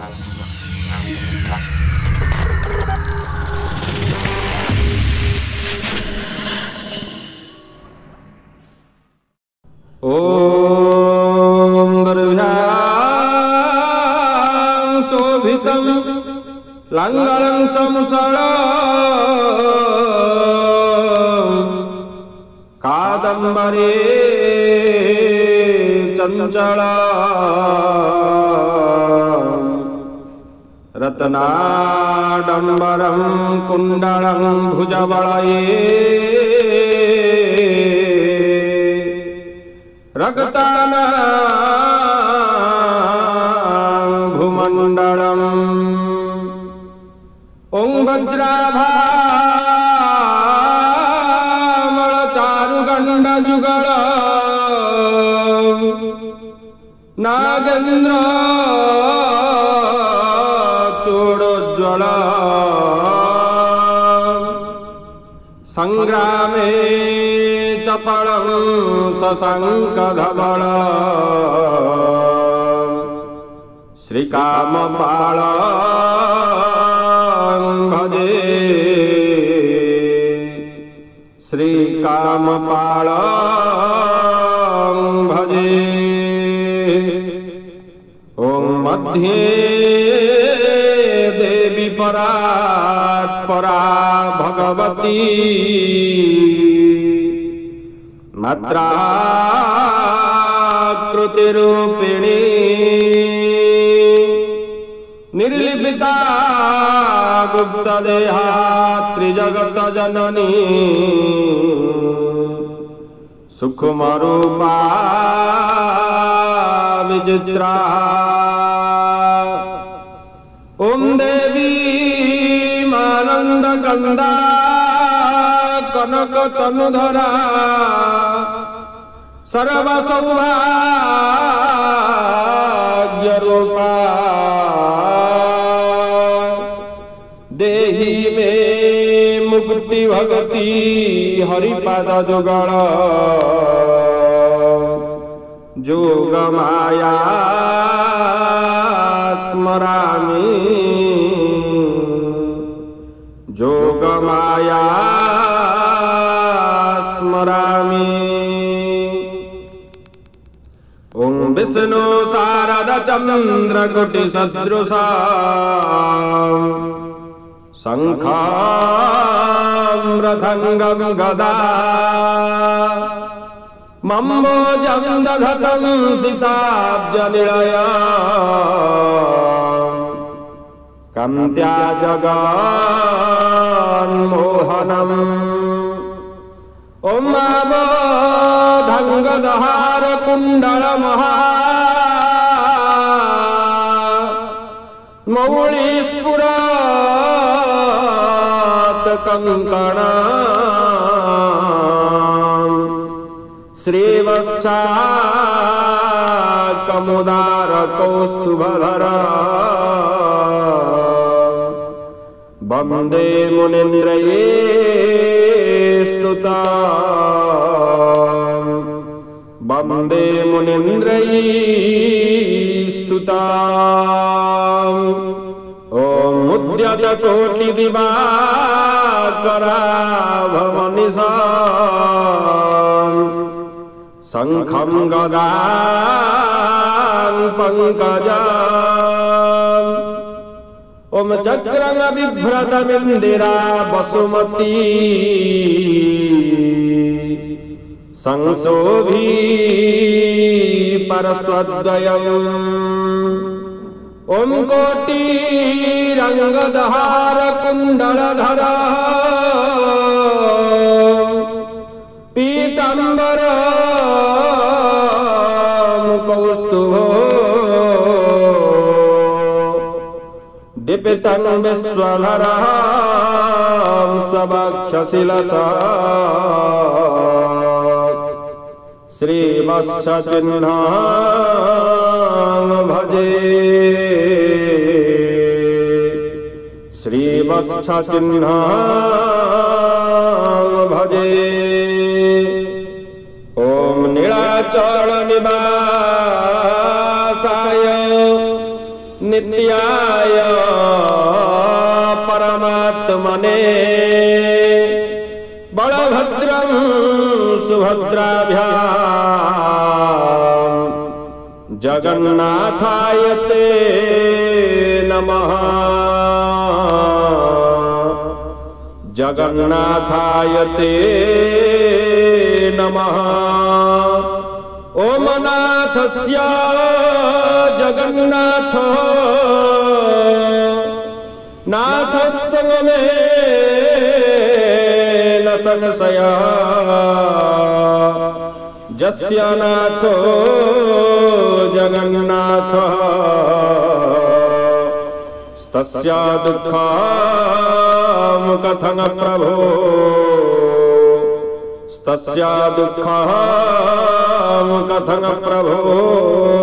ॐ गर्भ्यां शोभितं लङ्गलं संसळ कादम्बरे चञ्चल। रत्नाडम्बरं कुण्डलं भुजबलये। भूमण्डलम् ॐ वज्राभामलचारुगण्डजुगळ नागेन्द्र सङ्ग्रामे चपलं सशङ्कधबल श्रीकामपाळ भजे श्रीकामपाळ भजे ॐ मध्ये देवी परात् परा भगवती मात्राकृतिरूपिणी निर्लिपिता गुप्तदेहा त्रिजगतजननी सुखमरूपा विचित्रा ॐ देवी मानन्दगन्धा कनकतनुधरा सर्वसौभाग्यरूपा देहि मे मुक्ति भगति हरिपाद जुगळ जोगमाया स्मरामि जोगमाया स्मरामि। ॐ विष्णु शारद चन्द्र कोटि सदृशा शङ्खाम्रथङ्गं गदा। मम्बोजं दधतं सिताब्जनिलय कन्त्या जगान्मोहनम् ॐ माबोधङ्गदहार कुण्डलमहा मौळीस्फुरात् कङ्कणा श्रीवत्सा कमुदार कौस्तुभधरा वन्दे मुनिन्द्रये स्तुता वन्दे मुनिन्द्रयी स्तुता ॐ मुद्यत कोटिदिवाकरा भवनिशा शङ्खं गदां पङ्कजा ॐ बिंदिरा बसुमती। संशोभी परस्वद्वयम्। ॐ कोटिरङ्गदहार कुण्डलधरा पीताम्बर दिपितं विश्वधरः स्वभक्षशिलसा श्रीवत्सचिह्नं भजे। श्रीवत्सचिह्नं भजे। ॐ नीलाचलनिवासाय नित्याय परमात्मने बलभद्रं सुभद्राभ्याम्। जगन्नाथाय ते नमः। जगन्नाथाय ते नमः। ओमनाथस्य जगन्नाथ। नाथस्तव मे न संशयः। जस्य नाथो जगन्नाथः। तस्य दुःखं कथं प्रभो। तस्य दुःखं कथं प्रभो।